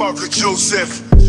Parker Joseph.